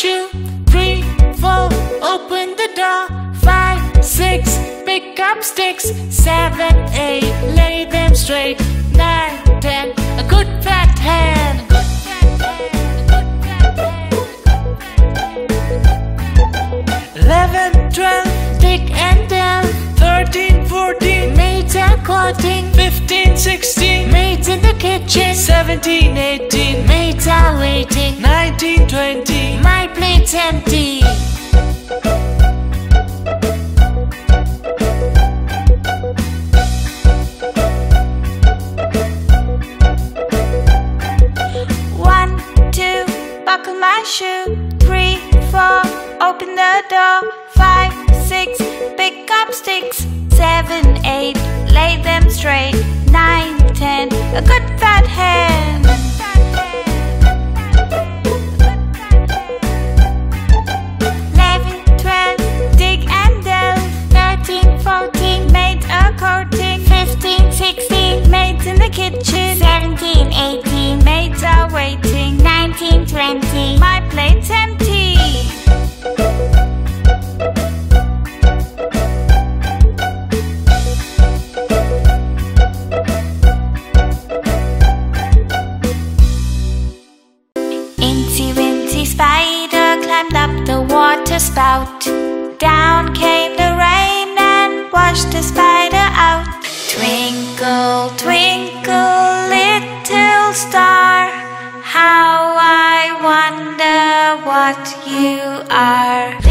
shoe. Three, four, open the door. Five, six, pick up sticks. Seven, eight, lay them straight. Nine, ten, a good fat hen. Eleven, twelve, dig and delve. Thirteen, fourteen, maids are courting. Fifteen, sixteen, maids in the kitchen. Seventeen, eighteen, maids are waiting. Nineteen, twenty, my plate's empty. One, two, buckle my shoe. Three, four, open the door. Five, six, pick up sticks. Seven, eight, lay them straight. Nine, ten, a good fat hen. Kitchen. Seventeen, eighteen, maids are waiting. Nineteen, twenty, my plate's empty. Incy Wincy Spider climbed up the water spout. Down came the rain and washed the spider out. Twinkle, twinkle, what you are.